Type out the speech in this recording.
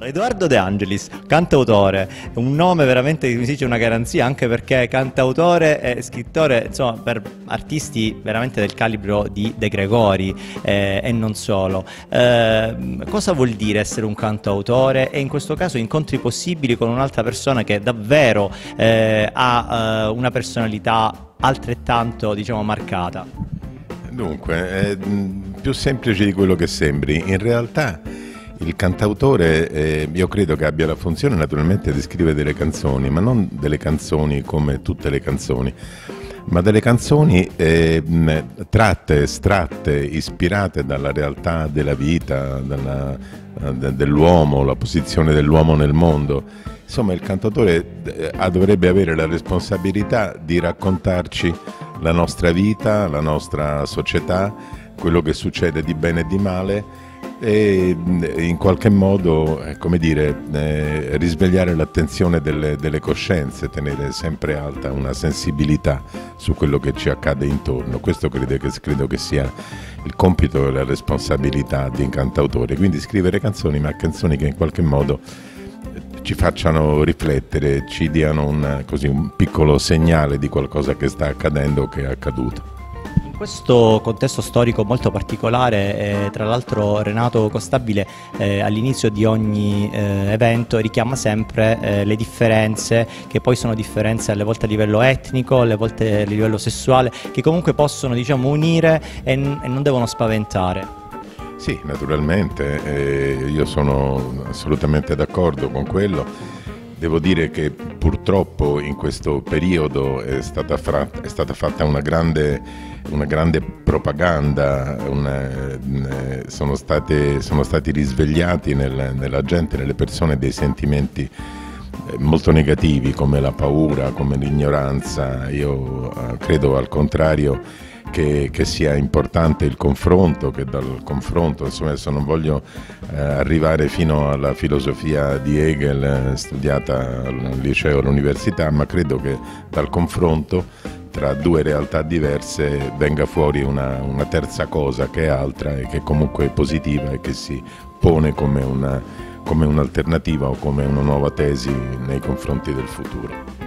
Allora, Edoardo De Angelis, cantautore, un nome veramente mi dice una garanzia anche perché cantautore e scrittore, insomma, per artisti veramente del calibro di De Gregori eh, e non solo. Eh, cosa vuol dire essere un cantautore e in questo caso incontri possibili con un'altra persona che davvero eh, ha eh, una personalità altrettanto, diciamo, marcata? Dunque, è più semplice di quello che sembri. In realtà il cantautore eh, io credo che abbia la funzione naturalmente di scrivere delle canzoni, ma non delle canzoni come tutte le canzoni, ma delle canzoni eh, tratte, estratte, ispirate dalla realtà della vita, dalla, eh, dell'uomo, la posizione dell'uomo nel mondo. Insomma, il cantautore eh, dovrebbe avere la responsabilità di raccontarci la nostra vita, la nostra società, quello che succede di bene e di male e in qualche modo, eh, come dire, eh, risvegliare l'attenzione delle, delle, coscienze, tenere sempre alta una sensibilità su quello che ci accade intorno. Questo credo che, credo che sia il compito e la responsabilità di un cantautore, quindi scrivere canzoni, ma canzoni che in qualche modo ci facciano riflettere, ci diano un, così, un piccolo segnale di qualcosa che sta accadendo o che è accaduto questo contesto storico molto particolare, eh, tra l'altro Renato Costabile eh, all'inizio di ogni eh, evento richiama sempre eh, le differenze, che poi sono differenze alle volte a livello etnico, alle volte a livello sessuale, che comunque possono diciamo, unire e, e non devono spaventare. Sì, naturalmente, eh, io sono assolutamente d'accordo con quello. Devo dire che purtroppo in questo periodo è stata, è stata fatta una grande, una grande propaganda, una, eh, sono, state, sono, stati risvegliati nel, nella gente, nelle persone dei sentimenti eh, molto negativi come la paura, come l'ignoranza. Io eh, credo al contrario che, che, sia importante il confronto, che dal confronto, insomma adesso non voglio eh, arrivare fino alla filosofia di Hegel eh, studiata al liceo e all'università, ma credo che dal confronto tra due realtà diverse venga fuori una, una terza cosa che è altra e che comunque è positiva e che si pone come, una, come un'alternativa o come una nuova tesi nei confronti del futuro.